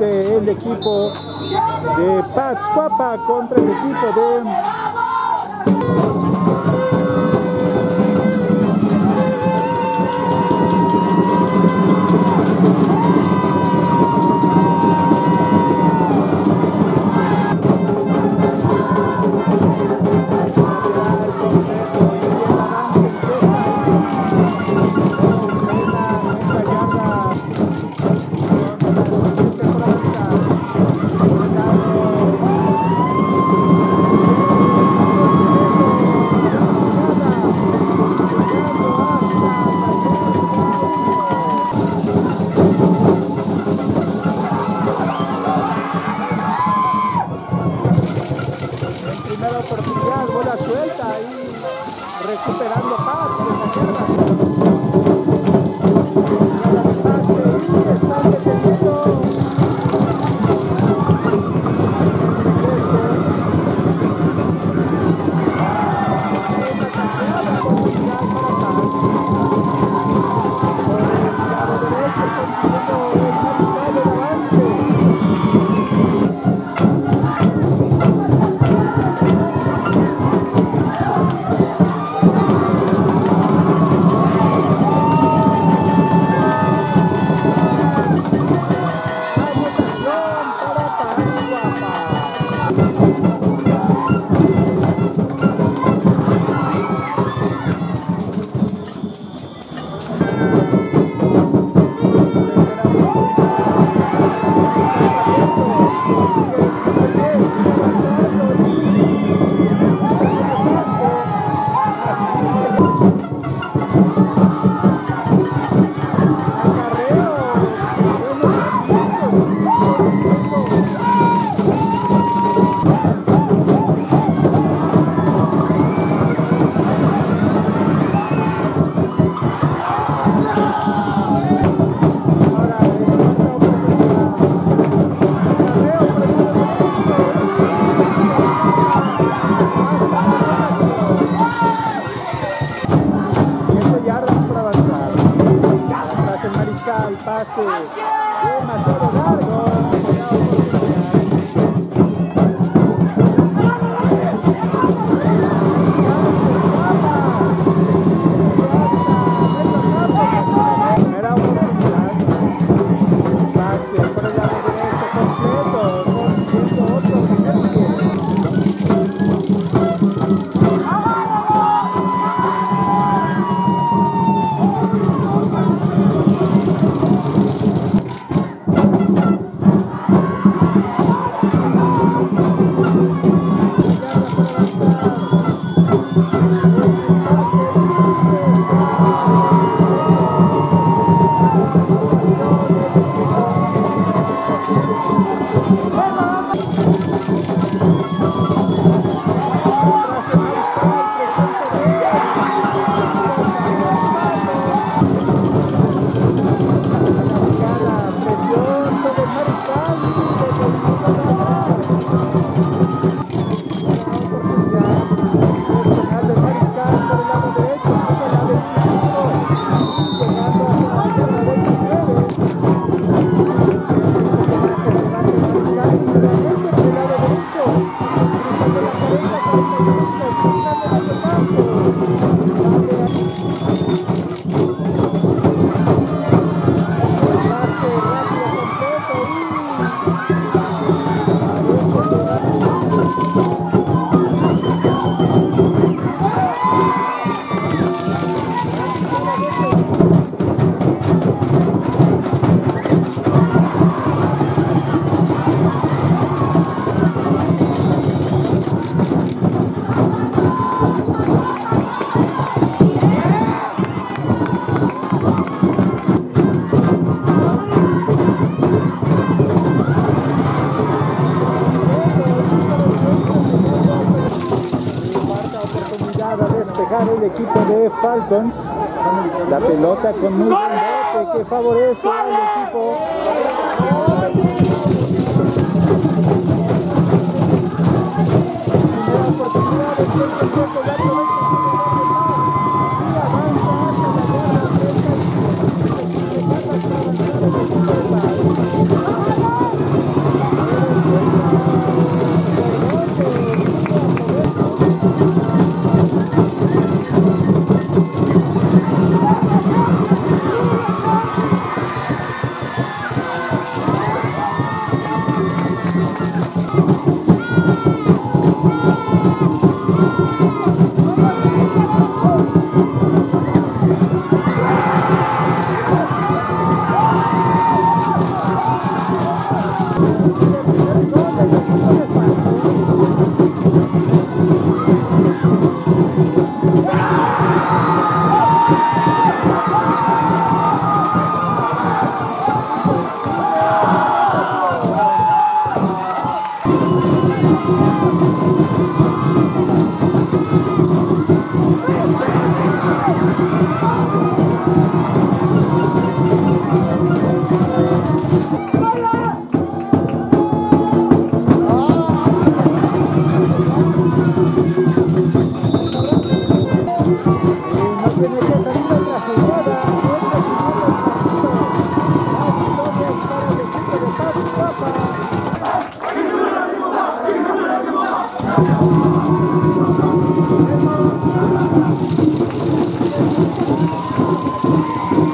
el equipo de Pats Papa contra el equipo de Demasiado largo. Pase derecho completo. Consiguiendo Cuarta oportunidad el equipo de Falcons. La pelota con muy buen que favorece al equipo. Falcons.